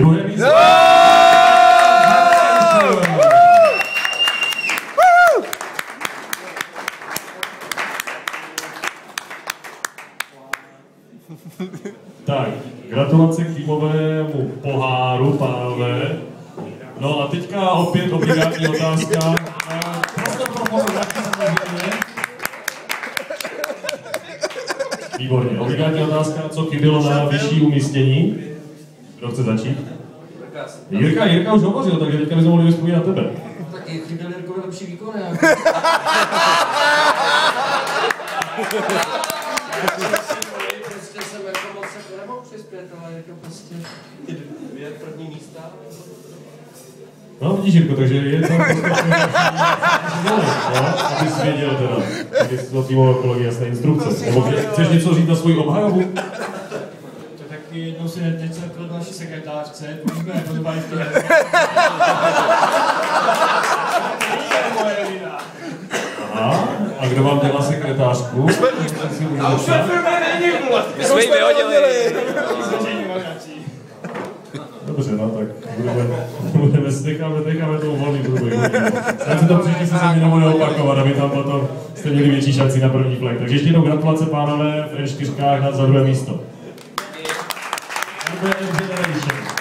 Druhé místo. Tak, gratulace k týmovému poháru, pánové. No a teďka opět obligátní otázka. Výborně. Obligátní otázka, co chybělo na vyšší umístění? Kdo chce začít? Jirka, Jirka už hovořil, takže teďka bychom mohli vyspomínat tebe. Taky chyběl Jirkovi lepší výkony. a- Prostě jsem jako moc jako nemohl přispět, ale jako prostě ty dvě první místa. No, vidíš, Jirko, takže je tam prostě no, abys věděl teda, aby jsi to týmové kolegy jasné instrukce. Nebo chce- chceš něco říct na svoji obhajobu? To taky jednou si teď se pro naší sekretářce, můžeme jako dva a kdo vám dělá sekretářku? A už My jsme ji vyhodili. Dobře, no tak budeme, budeme necháme, necháme tomu volný průběh. Já se to příště se mi nebude opakovat, aby tam potom jste měli větší šanci na první flag. Takže ještě jednou gratulace pánové v N4 na za druhé místo. Freedom Federation.